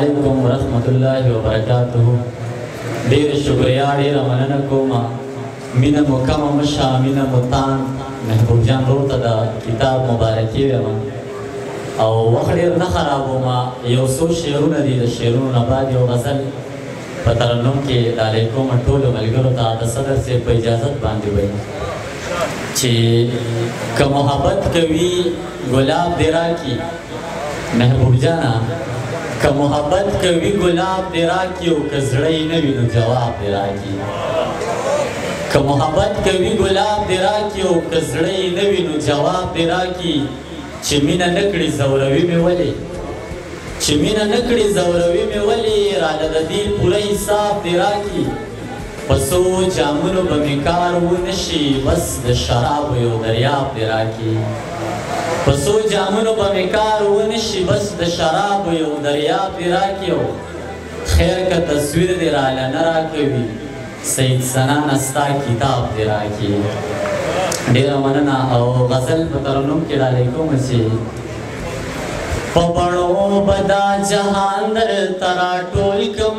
علیکم ورحمت الله وبرکاته ډیر شکریا ډیر مننه کوم مینه مو کم مشه مینه مو تان محبوب جان رو ته دا کتاب مبارکي وایم او وخت ډیر نه خرابوم یو څو شعرونه دي د شعرونو نه بعد یو غزل په ترنم کې د علیکم ټولو ملګرو ته د صدر سي په اجازه باندې وي چې که محبت کوي ګلاب دی راکي محبوب جانه که محبت کوي ګلاب دې راکړي او که زړه یې نه وي نو جواب دې راکړي که محبت کوي ګلاب دې راکړي او که زړه یې نه وي نو جواب دې راکړي چې مینه نه کړي ځوروي مې ولې چې مینه نه کړي ځوروي مې ولې راله د دې پوره حساب دې راکړي په څو جامونو به مې کار و نه شي بس د شرابو یو دریاب دې راکړي په څو جامونو به مې کار و نه شي بس د شرابو یو دریاب دې راکړي خیر که تصویر دې راله نه راکوي سید سنانه ستا کتاب دې راکړي ډېره مننه او غزل په ترنم کې ډالۍ کوم چې په بڼو به دا جهان درته راټول کړم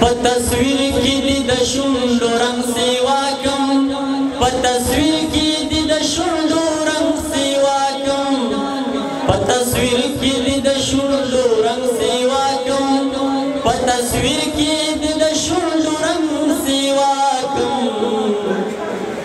په تصویر کې د د شونډو رنگ سیوا کم په تصویر کې د د شونډو رنگ سیوا کم په تصویر کې د د شونډو رنگ سیوا کم په تصویر کې